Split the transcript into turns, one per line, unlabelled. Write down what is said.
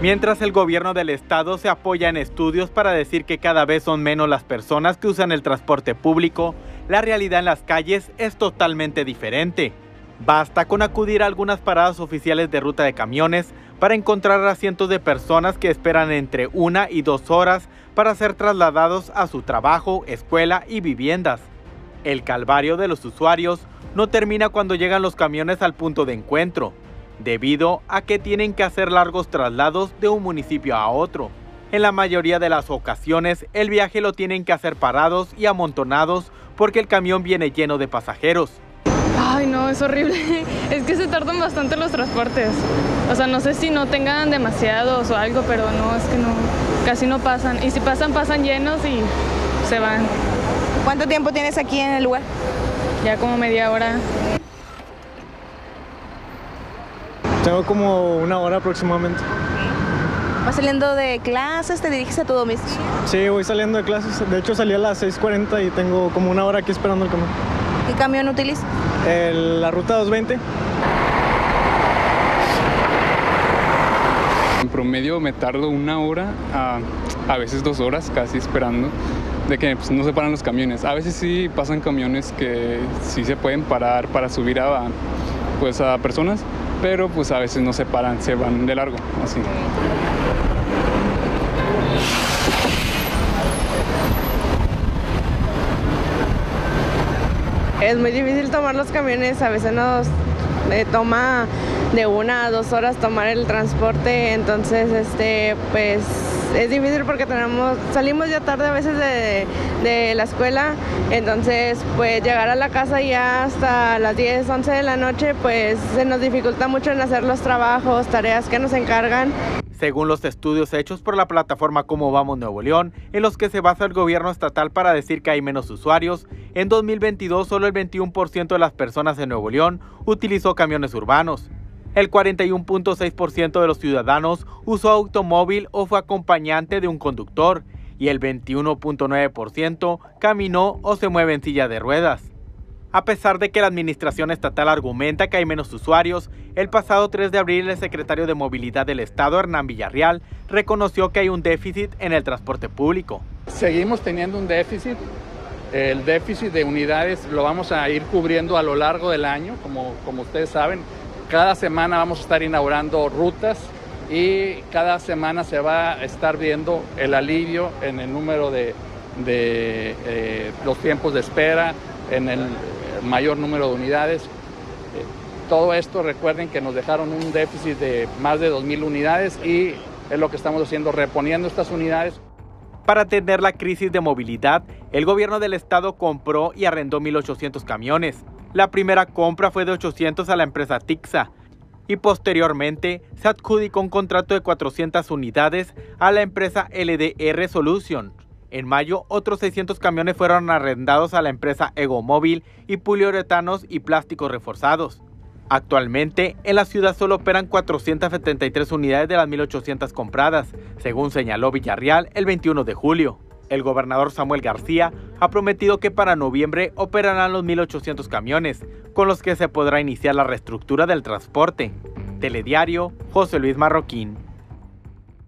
Mientras el gobierno del estado se apoya en estudios para decir que cada vez son menos las personas que usan el transporte público, la realidad en las calles es totalmente diferente. Basta con acudir a algunas paradas oficiales de ruta de camiones para encontrar a cientos de personas que esperan entre una y dos horas para ser trasladados a su trabajo, escuela y viviendas. El calvario de los usuarios no termina cuando llegan los camiones al punto de encuentro, debido a que tienen que hacer largos traslados de un municipio a otro. En la mayoría de las ocasiones, el viaje lo tienen que hacer parados y amontonados porque el camión viene lleno de pasajeros.
Ay, no, es horrible. Es que se tardan bastante los transportes. O sea, no sé si no tengan demasiados o algo, pero no, es que no, casi no pasan. Y si pasan, pasan llenos y se van.
¿Cuánto tiempo tienes aquí en el lugar?
Ya como media hora.
Tengo como una hora aproximadamente.
¿Vas saliendo de clases? ¿Te diriges a tu domicilio?
Sí, voy saliendo de clases. De hecho, salí a las 6.40 y tengo como una hora aquí esperando el camión.
¿Qué camión utilizas?
la ruta 220.
En promedio me tardo una hora a, a veces dos horas casi esperando de que pues, no se paran los camiones. A veces sí pasan camiones que sí se pueden parar para subir a, pues, a personas, pero pues a veces no se paran, se van de largo, así.
Es muy difícil tomar los camiones, a veces nos eh, toma de una a dos horas tomar el transporte, entonces este pues es difícil porque tenemos, salimos ya tarde a veces de, de, la escuela, entonces pues llegar a la casa ya hasta las 10, 11 de la noche pues se nos dificulta mucho en hacer los trabajos, tareas que nos encargan.
Según los estudios hechos por la plataforma Como Vamos Nuevo León, en los que se basa el gobierno estatal para decir que hay menos usuarios, en 2022 solo el 21% de las personas en Nuevo León utilizó camiones urbanos. El 41.6% de los ciudadanos usó automóvil o fue acompañante de un conductor y el 21.9% caminó o se mueve en silla de ruedas. A pesar de que la administración estatal argumenta que hay menos usuarios, el pasado 3 de abril el secretario de Movilidad del Estado, Hernán Villarreal, reconoció que hay un déficit en el transporte público.
Seguimos teniendo un déficit. El déficit de unidades lo vamos a ir cubriendo a lo largo del año, como, como ustedes saben. Cada semana vamos a estar inaugurando rutas y cada semana se va a estar viendo el alivio en el número de, eh, los tiempos de espera, en el mayor número de unidades. Todo esto recuerden que nos dejaron un déficit de más de 2.000 unidades y es lo que estamos haciendo, reponiendo estas unidades.
Para atender la crisis de movilidad, el gobierno del estado compró y arrendó 1.800 camiones. La primera compra fue de 800 a la empresa Tixa y posteriormente se adjudicó un contrato de 400 unidades a la empresa LDR Solution. En mayo, otros 600 camiones fueron arrendados a la empresa Egomóvil y poliuretanos y plásticos reforzados. Actualmente, en la ciudad solo operan 473 unidades de las 1.800 compradas, según señaló Villarreal el 21 de julio. El gobernador Samuel García ha prometido que para noviembre operarán los 1.800 camiones, con los que se podrá iniciar la reestructura del transporte. Telediario, José Luis Marroquín.